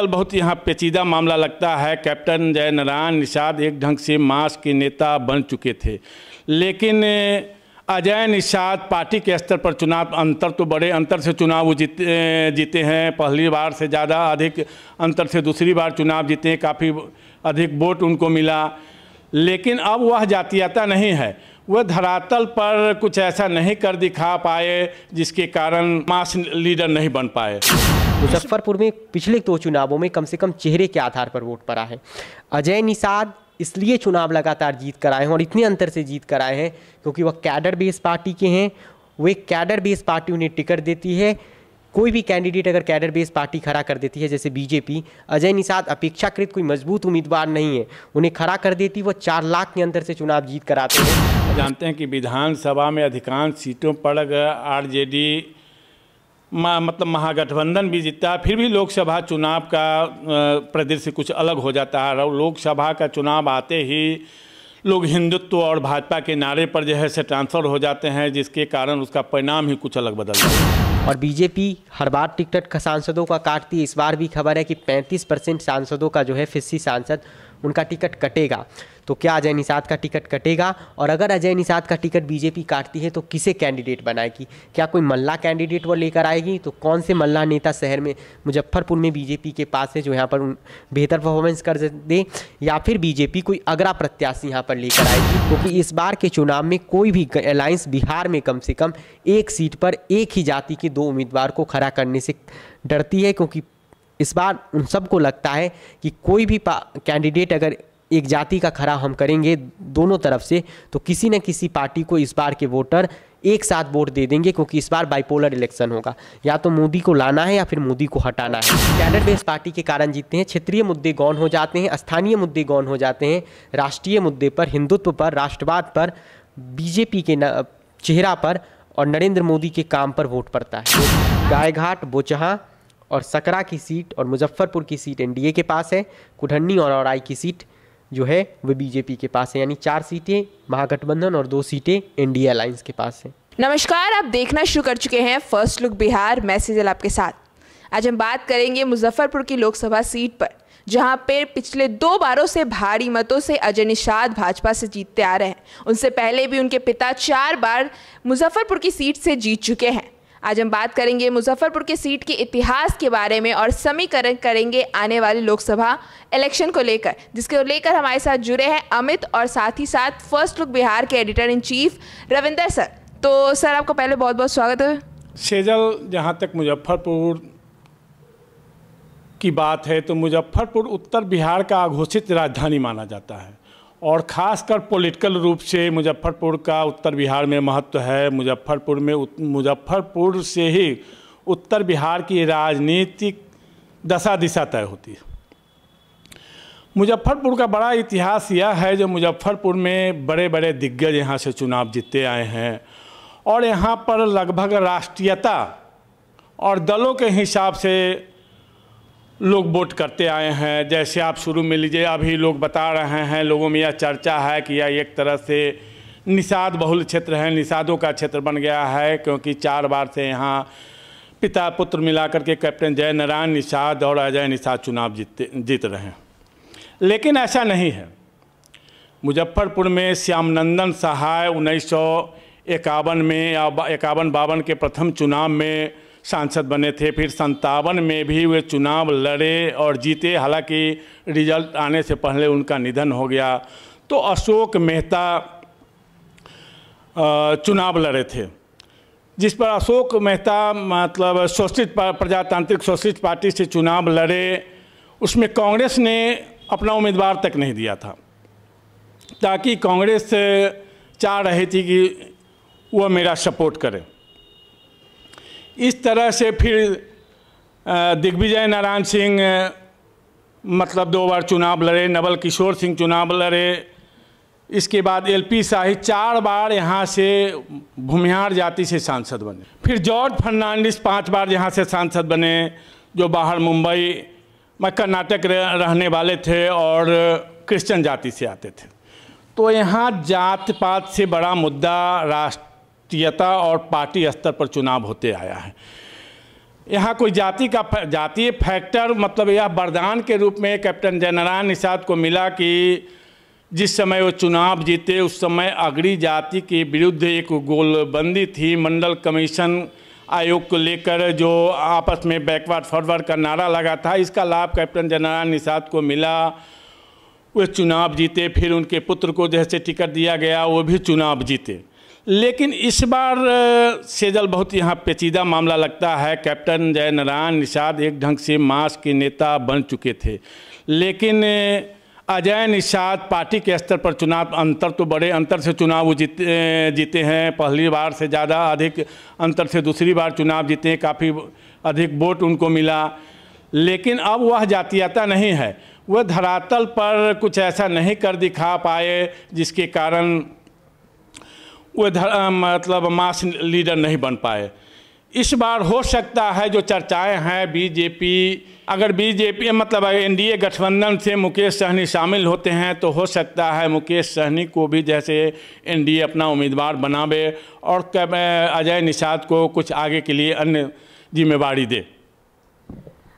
बहुत यहाँ पेचीदा मामला लगता है। कैप्टन जय नारायण निषाद एक ढंग से मास के नेता बन चुके थे। लेकिन अजय निषाद पार्टी के स्तर पर चुनाव अंतर तो बड़े अंतर से चुनाव जीते जीते हैं। पहली बार से ज़्यादा अधिक अंतर से दूसरी बार चुनाव जीते हैं। काफ़ी अधिक वोट उनको मिला। लेकिन अब वह जातीयता नहीं है। वह धरातल पर कुछ ऐसा नहीं कर दिखा पाए, जिसके कारण मास लीडर नहीं बन पाए। मुजफ्फरपुर में पिछले दो चुनावों में कम से कम चेहरे के आधार पर वोट पड़ा है। अजय निषाद इसलिए चुनाव लगातार जीत कर आए हैं और इतने अंतर से जीत कर आए हैं क्योंकि वह कैडर बेस पार्टी के हैं। वे कैडर बेस पार्टी उन्हें टिकट देती है। कोई भी कैंडिडेट अगर कैडर बेस पार्टी खड़ा कर देती है, जैसे बीजेपी अजय निषाद अपेक्षाकृत कोई मज़बूत उम्मीदवार नहीं है। उन्हें खड़ा कर देती, वो चार लाख के अंदर से चुनाव जीत कर आते हैं। जानते हैं कि विधानसभा में अधिकांश सीटों पर आरजेडी मतलब महागठबंधन भी जीतता है फिर भी लोकसभा चुनाव का प्रदृश्य कुछ अलग हो जाता है। लोकसभा का चुनाव आते ही लोग हिंदुत्व और भाजपा के नारे पर जो है से ट्रांसफ़र हो जाते हैं, जिसके कारण उसका परिणाम ही कुछ अलग बदल जाता है। और बीजेपी हर बार टिकट सांसदों का काटती है। इस बार भी खबर है कि 35 परसेंट सांसदों का जो है फिस्सी सांसद उनका टिकट कटेगा। तो क्या अजय निषाद का टिकट कटेगा? और अगर अजय निषाद का टिकट बीजेपी काटती है तो किसे कैंडिडेट बनाएगी? क्या कोई मल्ला कैंडिडेट वो लेकर आएगी? तो कौन से मल्ला नेता शहर में मुजफ्फरपुर में बीजेपी के पास है, जो यहाँ पर बेहतर परफॉर्मेंस कर दे? या फिर बीजेपी कोई अगरा प्रत्याशी यहाँ पर लेकर आएगी? क्योंकि तो इस बार के चुनाव में कोई भी अलायंस बिहार में कम से कम एक सीट पर एक ही जाति के दो उम्मीदवार को खड़ा करने से डरती है, क्योंकि इस बार उन सबको लगता है कि कोई भी कैंडिडेट अगर एक जाति का खरा हम करेंगे दोनों तरफ़ से तो किसी न किसी पार्टी को इस बार के वोटर एक साथ वोट दे देंगे, क्योंकि इस बार बाइपोलर इलेक्शन होगा। या तो मोदी को लाना है या फिर मोदी को हटाना है। कैडर बेस पार्टी के कारण जीतते हैं, क्षेत्रीय मुद्दे गौन हो जाते हैं, स्थानीय मुद्दे गौन हो जाते हैं, राष्ट्रीय मुद्दे पर, हिंदुत्व पर, राष्ट्रवाद पर, बीजेपी के चेहरा पर और नरेंद्र मोदी के काम पर वोट पड़ता है। गायघाट, बोचहा और सकरा की सीट और मुजफ्फरपुर की सीट एनडीए के पास है, कुठन्नी और औराई की सीट जो है, वो बीजेपी के पास है। यानी चार सीटें, महागठबंधन और दो सीटें एनडीए अलायंस के पास है। नमस्कार, आप देखना शुरू कर चुके हैं फ़र्स्ट लुक बिहार मैसेजल आपके साथ। आज हम बात करेंगे मुजफ्फरपुर की लोकसभा सीट पर, जहाँ पे पिछले दो बारों से भारी मतों से अजय निषाद भाजपा से जीतते आ रहे हैं। उनसे पहले भी उनके पिता चार बार मुजफ्फरपुर की सीट से जीत चुके हैं। आज हम बात करेंगे मुजफ्फरपुर के सीट के इतिहास के बारे में और समीकरण करेंगे आने वाले लोकसभा इलेक्शन को लेकर, जिसको लेकर हमारे साथ जुड़े हैं अमित और साथ ही साथ फ़र्स्ट लुक बिहार के editor in chief Ravinder sir. तो सर, आपका पहले बहुत बहुत स्वागत है। सेजल, जहाँ तक मुजफ्फरपुर की बात है तो मुजफ्फरपुर उत्तर बिहार का घोषित राजधानी माना जाता है। और ख़ासकर पॉलिटिकल रूप से मुजफ्फरपुर का उत्तर बिहार में महत्व है। मुजफ्फरपुर में मुजफ्फरपुर से ही उत्तर बिहार की राजनीतिक दशा दिशा तय होती है। मुजफ्फरपुर का बड़ा इतिहास यह है जो मुजफ्फरपुर में बड़े बड़े दिग्गज यहाँ से चुनाव जीतते आए हैं और यहाँ पर लगभग राष्ट्रीयता और दलों के हिसाब से लोग वोट करते आए हैं। जैसे आप शुरू में लीजिए, अभी लोग बता रहे हैं, लोगों में यह चर्चा है कि यह एक तरह से निषाद बहुल क्षेत्र है, निषादों का क्षेत्र बन गया है, क्योंकि चार बार से यहाँ पिता पुत्र मिलाकर के कैप्टन जय नारायण निषाद और अजय निषाद चुनाव जीतते जीत रहे हैं। लेकिन ऐसा नहीं है। मुजफ्फरपुर में श्यामनंदन सहाय उन्नीस सौ इक्यावन में या इक्यावन बावन के प्रथम चुनाव में सांसद बने थे। फिर संतावन में भी वे चुनाव लड़े और जीते। हालाँकि रिज़ल्ट आने से पहले उनका निधन हो गया। तो अशोक मेहता चुनाव लड़े थे। जिस पर अशोक मेहता मतलब शोषित प्रजातांत्रिक शोषित पार्टी से चुनाव लड़े, उसमें कांग्रेस ने अपना उम्मीदवार तक नहीं दिया था। ताकि कांग्रेस चाह रही थी कि वह मेरा सपोर्ट करे। इस तरह से फिर दिग्विजय नारायण सिंह मतलब दो बार चुनाव लड़े, नवल किशोर सिंह चुनाव लड़े। इसके बाद एलपी शाही चार बार यहाँ से भूमिहार जाति से सांसद बने। फिर जॉर्ज फर्नांडिस पाँच बार यहाँ से सांसद बने, जो बाहर मुंबई, में कर्नाटक रहने वाले थे और क्रिश्चियन जाति से आते थे। तो यहाँ जात पात से बड़ा मुद्दा राष्ट्र राष्ट्रीयता और पार्टी स्तर पर चुनाव होते आया है। यहाँ कोई जाति का जातीय फैक्टर मतलब यह वरदान के रूप में कैप्टन जयनारायण निषाद को मिला कि जिस समय वो चुनाव जीते, उस समय अगड़ी जाति के विरुद्ध एक गोलबंदी थी। मंडल कमीशन आयोग को लेकर जो आपस में बैकवर्ड फॉरवर्ड का नारा लगा था, इसका लाभ कैप्टन जयनारायण निषाद को मिला। वे चुनाव जीते, फिर उनके पुत्र को जैसे टिकट दिया गया, वो भी चुनाव जीते। लेकिन इस बार सेजल बहुत यहाँ पेचीदा मामला लगता है। कैप्टन जय नारायण निषाद एक ढंग से मास के नेता बन चुके थे। लेकिन अजय निषाद पार्टी के स्तर पर चुनाव अंतर तो बड़े अंतर से चुनाव जीते जीते हैं। पहली बार से ज़्यादा अधिक अंतर से दूसरी बार चुनाव जीते हैं। काफ़ी अधिक वोट उनको मिला। लेकिन अब वह जातीयता नहीं है। वह धरातल पर कुछ ऐसा नहीं कर दिखा पाए, जिसके कारण वो मतलब मास लीडर नहीं बन पाए। इस बार हो सकता है जो चर्चाएँ हैं बीजेपी अगर बीजेपी मतलब एनडीए गठबंधन से मुकेश सहनी शामिल होते हैं तो हो सकता है मुकेश सहनी को भी जैसे एनडीए अपना उम्मीदवार बनावे और अजय निषाद को कुछ आगे के लिए अन्य जिम्मेवारी दे।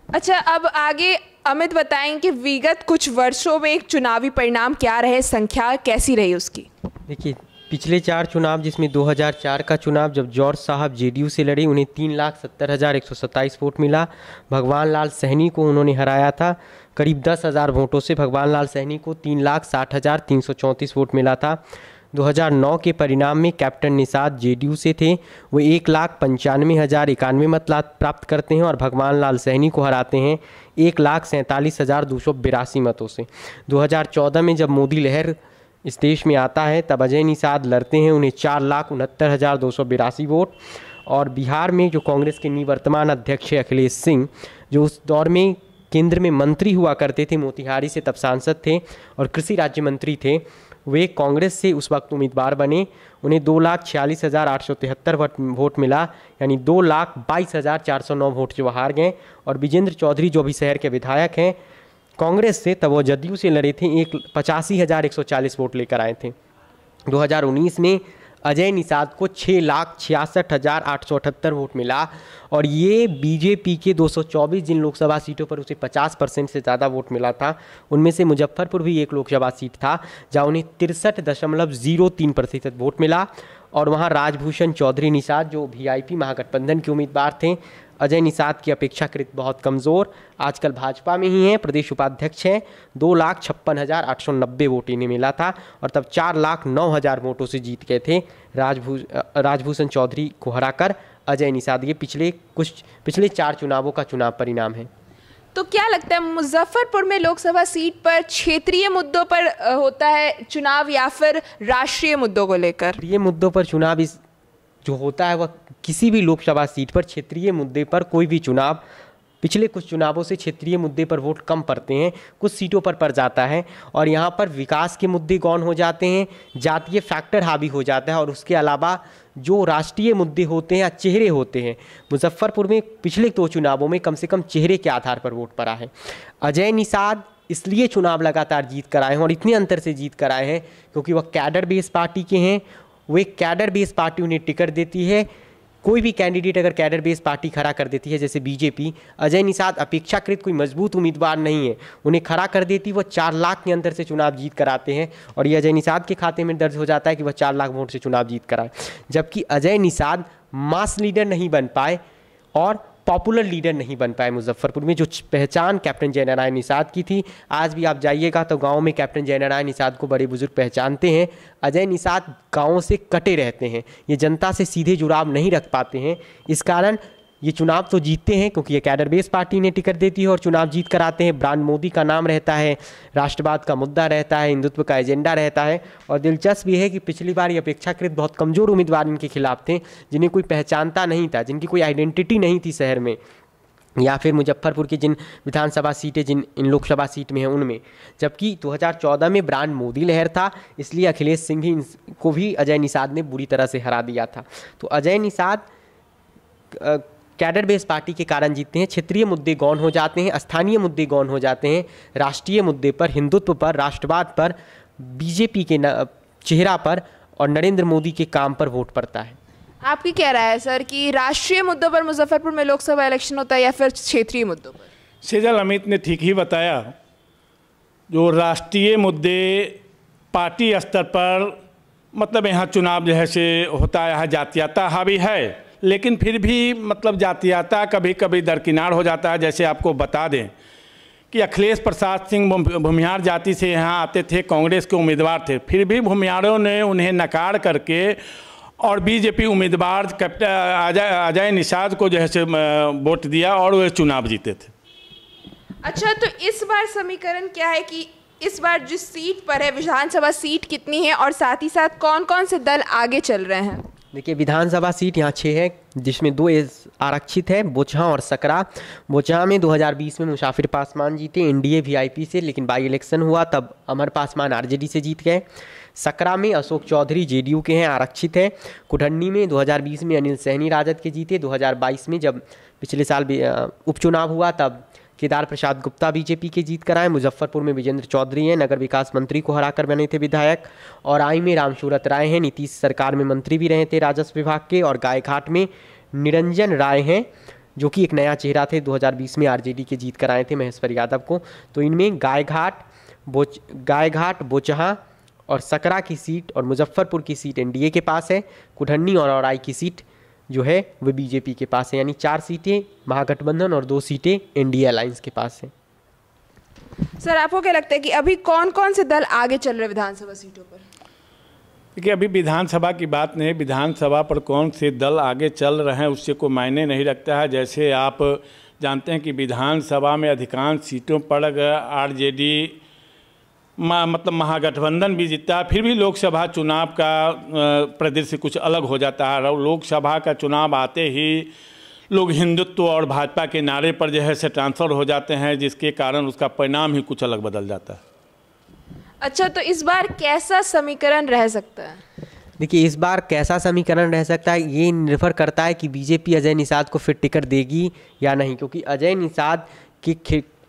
अच्छा अब आगे अमित बताएँ कि विगत कुछ वर्षों में एक चुनावी परिणाम क्या रहे संख्या कैसी रही उसकी? देखिए पिछले चार चुनाव जिसमें 2004 का चुनाव, जब जॉर्ज साहब जेडीयू से लड़े, उन्हें तीन लाख सत्तर हज़ार एक सौ सत्ताईस वोट मिला। भगवान लाल सहनी को उन्होंने हराया था। करीब दस हज़ार वोटों से भगवान लाल सहनी को तीन लाख साठ हज़ार तीन सौ चौंतीस वोट मिला था। 2009 के परिणाम में कैप्टन निषाद जेडीयू से थे। वो एक लाख पंचानवे हज़ार इक्यानवे मत प्राप्त करते हैं और भगवान लाल सहनी को हराते हैं एक लाख सैंतालीस हज़ार दो सौ बिरासी मतों से। 2014 में जब मोदी लहर इस देश में आता है, तब अजय निषाद लड़ते हैं, उन्हें चार लाख उनहत्तर हज़ार दो सौ बिरासी वोट। और बिहार में जो कांग्रेस के निवर्तमान अध्यक्ष अखिलेश सिंह, जो उस दौर में केंद्र में मंत्री हुआ करते थे, मोतिहारी से तब सांसद थे और कृषि राज्य मंत्री थे, वे कांग्रेस से उस वक्त उम्मीदवार बने। उन्हें दो लाख छियालीस हज़ार आठ सौ तिहत्तर वोट मिला, यानी दो लाख बाईस हज़ार चार सौ नौ वोट जो हार गए। और विजेंद्र चौधरी जो भी शहर के विधायक हैं कांग्रेस से तब वो जदयू से लड़े थे, एक पचासी हज़ार एक सौ चालीस वोट लेकर आए थे। 2019 में अजय निषाद को छः लाख छियासठ हज़ार आठ सौ अठहत्तर वोट मिला और ये बीजेपी के 224 जिन लोकसभा सीटों पर उसे 50 परसेंट से ज़्यादा वोट मिला था, उनमें से मुजफ्फरपुर भी एक लोकसभा सीट था, जहाँ उन्हें तिरसठ दशमलव ज़ीरो तीन प्रतिशत वोट मिला। और वहाँ राजभूषण चौधरी निषाद, जो वीआईपी महागठबंधन के उम्मीदवार थे अजय निषाद की अपेक्षाकृत बहुत कमज़ोर। आजकल भाजपा में ही हैं प्रदेश उपाध्यक्ष हैं। दो लाख छप्पन हज़ार आठ सौ नब्बे वोट इन्हें मिला था और तब चार लाख नौ हज़ार वोटों से जीत गए थे। राजभू राजभूषण चौधरी को हराकर अजय निषाद ये पिछले कुछ पिछले चार चुनावों का चुनाव परिणाम है। तो क्या लगता है मुजफ्फरपुर में लोकसभा सीट पर क्षेत्रीय मुद्दों पर होता है चुनाव या फिर राष्ट्रीय मुद्दों को लेकर? ये मुद्दों पर चुनाव इस जो होता है वह किसी भी लोकसभा सीट पर क्षेत्रीय मुद्दे पर कोई भी चुनाव, पिछले कुछ चुनावों से क्षेत्रीय मुद्दे पर वोट कम पड़ते हैं, कुछ सीटों पर पड़ जाता है और यहाँ पर विकास के मुद्दे गौन हो जाते हैं, जातीय फैक्टर हावी हो जाता है और उसके अलावा जो राष्ट्रीय मुद्दे होते हैं या चेहरे होते हैं, मुजफ्फरपुर में पिछले दो चुनावों में कम से कम चेहरे के आधार पर वोट पड़ा है। अजय निषाद इसलिए चुनाव लगातार जीत कर आए हैं और इतने अंतर से जीत कर आए हैं क्योंकि वह कैडर बेस पार्टी के हैं वो एक कैडर बेस्ड पार्टी उन्हें टिकट देती है। कोई भी कैंडिडेट अगर कैडर बेस्ड पार्टी खड़ा कर देती है, जैसे बीजेपी, अजय निषाद अपेक्षाकृत कोई मज़बूत उम्मीदवार नहीं है। उन्हें खड़ा कर देती, वो चार लाख के अंदर से चुनाव जीत कराते हैं और ये अजय निषाद के खाते में दर्ज हो जाता है कि वह चार लाख वोट से चुनाव जीत कराए। जबकि अजय निषाद मास लीडर नहीं बन पाए और पॉपुलर लीडर नहीं बन पाए मुजफ्फरपुर में, जो पहचान कैप्टन जयनारायण निषाद की थी। आज भी आप जाइएगा तो गाँव में कैप्टन जयनारायण निषाद को बड़े बुज़ुर्ग पहचानते हैं। अजय निषाद गाँव से कटे रहते हैं। ये जनता से सीधे जुड़ाव नहीं रख पाते हैं। इस कारण ये चुनाव तो जीतते हैं क्योंकि ये कैडर बेस पार्टी ने टिकट देती है और चुनाव जीत कर आते हैं। ब्रांड मोदी का नाम रहता है, राष्ट्रवाद का मुद्दा रहता है, हिंदुत्व का एजेंडा रहता है और दिलचस्प ये है कि पिछली बार ये अपेक्षाकृत बहुत कमज़ोर उम्मीदवार इनके खिलाफ थे, जिन्हें कोई पहचानता नहीं था, जिनकी कोई आइडेंटिटी नहीं थी शहर में, या फिर मुजफ्फरपुर की जिन विधानसभा सीटें, जिन इन लोकसभा सीट में हैं उनमें। जबकि 2014 में ब्रांड मोदी लहर था, इसलिए अखिलेश सिंह ही को भी अजय निषाद ने बुरी तरह से हरा दिया था। तो Ajay Nishad cadre base party के कारण जीतते हैं क्षेत्रीय मुद्दे गौन हो जाते हैं स्थानीय मुद्दे गौन हो जाते हैं राष्ट्रीय मुद्दे पर हिंदुत्व पर राष्ट्रवाद पर बीजेपी के चेहरा पर और नरेंद्र मोदी के काम पर वोट पड़ता है। आपकी क्या राय है सर कि राष्ट्रीय मुद्दों पर मुजफ्फरपुर में लोकसभा इलेक्शन होता है या फिर क्षेत्रीय मुद्दों पर? सेजल अमित ने ठीक ही बताया जो राष्ट्रीय मुद्दे पार्टी स्तर पर मतलब यहाँ चुनाव जो है होता है यहाँ जातीयता हावी है। लेकिन फिर भी मतलब जातीयता कभी कभी दरकिनार हो जाता है, जैसे आपको बता दें कि अखिलेश प्रसाद सिंह भूमिहार जाति से यहाँ आते थे, कांग्रेस के उम्मीदवार थे। फिर भी भूमिहारों ने उन्हें नकार करके और बीजेपी उम्मीदवार कैप्टन अजय अजय निषाद को जो है वोट दिया और वे चुनाव जीते थे। अच्छा तो इस बार समीकरण क्या है कि इस बार जिस सीट पर है, विधानसभा सीट कितनी है और साथ ही साथ कौन कौन से दल आगे चल रहे हैं? देखिए, विधानसभा सीट यहाँ छः है, जिसमें दो आरक्षित है, बोचहा और सकरा। बोचहा में 2020 में मुसाफिर पासवान जीते, एनडीए, वीआईपी से, लेकिन बाई इलेक्शन हुआ, तब अमर पासवान आरजेडी से जीत गए। सकरा में अशोक चौधरी जेडीयू के हैं, आरक्षित हैं। कुठन्नी में 2020 में अनिल सहनी राजद के जीते 2022 में जब पिछले साल उपचुनाव हुआ, तब केदार प्रसाद गुप्ता बीजेपी के जीत कराए मुजफ्फरपुर में विजेंद्र चौधरी हैं, नगर विकास मंत्री को हराकर बने थे विधायक। और आई में रामसूरत राय हैं, नीतीश सरकार में मंत्री भी रहे थे राजस्व विभाग के। और गायघाट में निरंजन राय हैं, जो कि एक नया चेहरा थे। 2020 में आरजेडी के जीत कराए थे महेश्वर यादव को। तो इनमें गायघाट, बोच, गायघाट, बोचहा और सकरा की सीट और मुजफ्फरपुर की सीट एनडीए के पास है। कुठन्नी और औराई की सीट जो है वो बीजेपी के पास है यानी चार सीटें महागठबंधन और दो सीटें एनडीए अलायंस के पास हैं। सर आपको क्या लगता है कि अभी कौन कौन से दल आगे चल रहे विधानसभा सीटों पर? देखिए अभी विधानसभा की बात नहीं विधानसभा पर कौन से दल आगे चल रहे हैं उससे कोई मायने नहीं रखता है। जैसे आप जानते हैं कि विधानसभा में अधिकांश सीटों पर आरजेडी मतलब महागठबंधन भी जीतता है फिर भी लोकसभा चुनाव का परिदृश्य कुछ अलग हो जाता है। और लोकसभा का चुनाव आते ही लोग हिंदुत्व और भाजपा के नारे पर जो है से ट्रांसफ़र हो जाते हैं जिसके कारण उसका परिणाम ही कुछ अलग बदल जाता है। अच्छा तो इस बार कैसा समीकरण रह सकता है? देखिए इस बार कैसा समीकरण रह सकता है ये निर्भर करता है कि बीजेपी अजय निषाद को फिर टिकट देगी या नहीं क्योंकि अजय निषाद की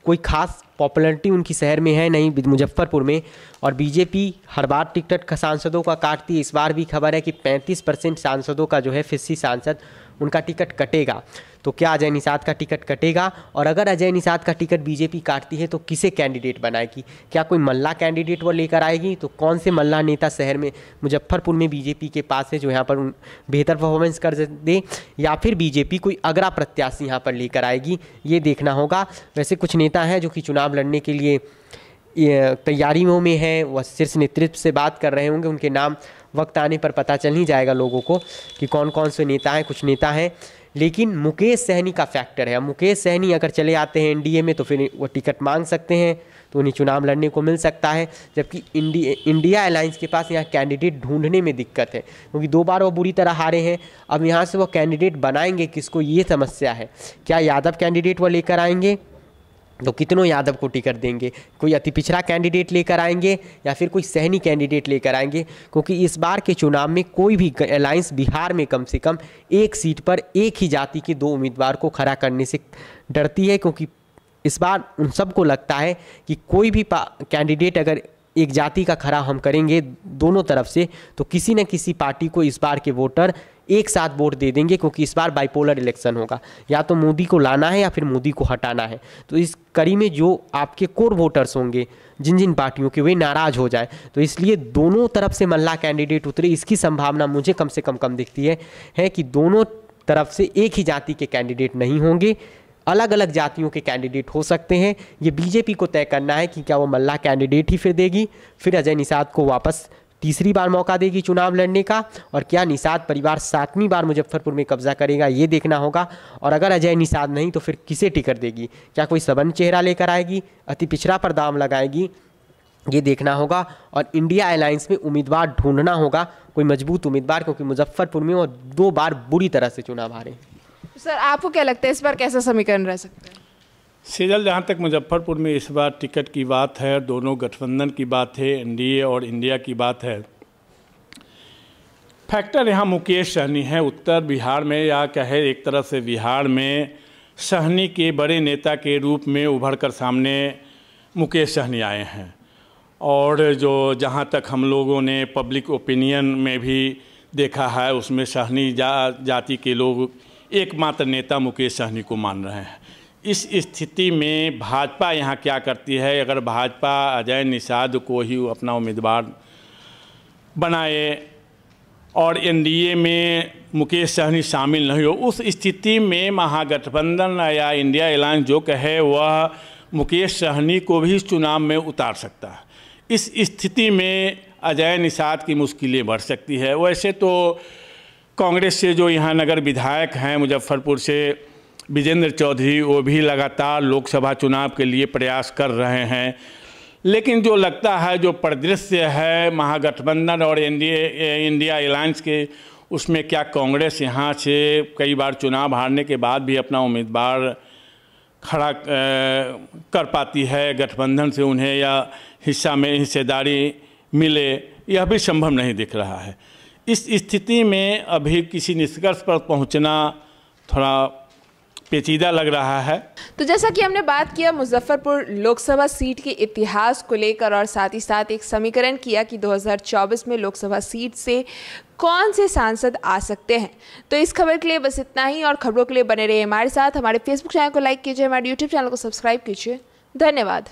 कोई खास पॉपुलरिटी उनकी शहर में है, नहीं मुजफ्फरपुर में। और बीजेपी हर बार टिकट सांसदों का काटती है। इस बार भी खबर है कि 35 परसेंट सांसदों का जो है फिस्सी सांसद उनका टिकट कटेगा। तो क्या अजय निषाद का टिकट कटेगा? और अगर अजय निषाद का टिकट बीजेपी काटती है तो किसे कैंडिडेट बनाएगी? क्या कोई मल्ला कैंडिडेट वो लेकर आएगी? तो कौन से मल्ला नेता शहर में, मुजफ्फरपुर में बीजेपी के पास है, जो यहाँ पर बेहतर परफॉर्मेंस कर दे? या फिर बीजेपी कोई अगरा प्रत्याशी यहाँ पर लेकर आएगी? ये देखना होगा। वैसे कुछ नेता हैं, जो कि चुनाव लड़ने के लिए तैयारियों में हैं वह शीर्ष नेतृत्व से बात कर रहे होंगे। उनके नाम वक्त आने पर पता चल ही जाएगा लोगों को कि कौन कौन से नेता हैं कुछ नेता हैं। लेकिन मुकेश सहनी का फैक्टर है। मुकेश सहनी अगर चले आते हैं एनडीए में तो फिर वो टिकट मांग सकते हैं तो उन्हें चुनाव लड़ने को मिल सकता है। जबकि इंडिया इंडिया अलायंस के पास यहाँ कैंडिडेट ढूँढने में दिक्कत है, क्योंकि दो बार वो बुरी तरह हारे हैं। अब यहाँ से वो कैंडिडेट बनाएँगे, किसको ये समस्या है? क्या यादव कैंडिडेट वो लेकर आएँगे? तो कितनों यादव को टिकट देंगे? कोई अति पिछड़ा कैंडिडेट लेकर आएँगे या फिर कोई सहनी कैंडिडेट लेकर आएँगे? क्योंकि इस बार के चुनाव में कोई भी अलायंस बिहार में कम से कम एक सीट पर एक ही जाति के दो उम्मीदवार को खड़ा करने से डरती है, क्योंकि इस बार उन सबको लगता है कि कोई भी कैंडिडेट अगर एक जाति का खड़ा हम करेंगे दोनों तरफ़ से तो किसी न किसी पार्टी को इस बार के वोटर एक साथ वोट दे देंगे क्योंकि इस बार बाइपोलर इलेक्शन होगा। या तो मोदी को लाना है या फिर मोदी को हटाना है। तो इस कड़ी में जो आपके कोर वोटर्स होंगे जिन जिन पार्टियों के, वे नाराज़ हो जाए। तो इसलिए दोनों तरफ़ से मल्ला कैंडिडेट उतरे। इसकी संभावना मुझे कम से कम कम दिखती है है कि दोनों तरफ़ से एक ही जाति के कैंडिडेट नहीं होंगे। अलग अलग जातियों के कैंडिडेट हो सकते हैं। ये बीजेपी को तय करना है कि क्या वो मल्ला कैंडिडेट ही फिर देगी। फिर अजय निषाद को वापस तीसरी बार मौका देगी चुनाव लड़ने का। और क्या निषाद परिवार सातवीं बार मुजफ्फरपुर में कब्जा करेगा, ये देखना होगा। और अगर अजय निषाद नहीं तो फिर किसे टिकट देगी? क्या कोई सबन चेहरा लेकर आएगी? अति पिछड़ा पर दाम लगाएगी? ये देखना होगा। और इंडिया अलायंस में उम्मीदवार ढूंढना होगा। कोई मज़बूत उम्मीदवार, क्योंकि मुजफ्फरपुर में वो दो बार बुरी तरह से चुनाव हारे। सर, आपको क्या लगता है, इस बार कैसा समीकरण रह सकता है? सीजल जहाँ तक मुजफ्फरपुर में इस बार टिकट की बात है दोनों गठबंधन की बात है एनडीए और इंडिया की बात है। फैक्टर यहाँ मुकेश सहनी है। उत्तर बिहार में या कहे एक तरह से बिहार में सहनी के बड़े नेता के रूप में उभर कर सामने मुकेश सहनी आए हैं। और जो जहाँ तक हम लोगों ने पब्लिक ओपिनियन में भी देखा है उसमें सहनी जा, जाति के लोग एकमात्र नेता मुकेश सहनी को मान रहे हैं। इस स्थिति में भाजपा यहाँ क्या करती है? अगर भाजपा अजय निषाद को ही अपना उम्मीदवार बनाए और एनडीए में मुकेश सहनी शामिल नहीं हो, उस स्थिति में महागठबंधन या इंडिया अलायंस जो कहे, वह मुकेश सहनी को भी चुनाव में उतार सकता है। इस स्थिति में अजय निषाद की मुश्किलें बढ़ सकती है। वैसे तो कांग्रेस से जो यहाँ नगर विधायक हैं, मुजफ्फरपुर से विजेंद्र चौधरी, वो भी लगातार लोकसभा चुनाव के लिए प्रयास कर रहे हैं। लेकिन जो लगता है, जो परिदृश्य है महागठबंधन और एनडीए, इंडिया अलायंस के, उसमें क्या कांग्रेस यहाँ से कई बार चुनाव हारने के बाद भी अपना उम्मीदवार खड़ा कर पाती है, गठबंधन से उन्हें या हिस्सा में हिस्सेदारी मिले, यह भी संभव नहीं दिख रहा है। इस स्थिति में अभी किसी निष्कर्ष पर पहुँचना थोड़ा पेचीदा लग रहा है। तो जैसा कि हमने बात किया, मुजफ्फरपुर लोकसभा सीट के इतिहास को लेकर और साथ ही साथ एक समीकरण किया कि 2024 में लोकसभा सीट से कौन से सांसद आ सकते हैं। तो इस खबर के लिए बस इतना ही और खबरों के लिए बने रहिए हमारे साथ। हमारे फेसबुक चैनल को लाइक कीजिए, हमारे यूट्यूब चैनल को सब्सक्राइब कीजिए। धन्यवाद।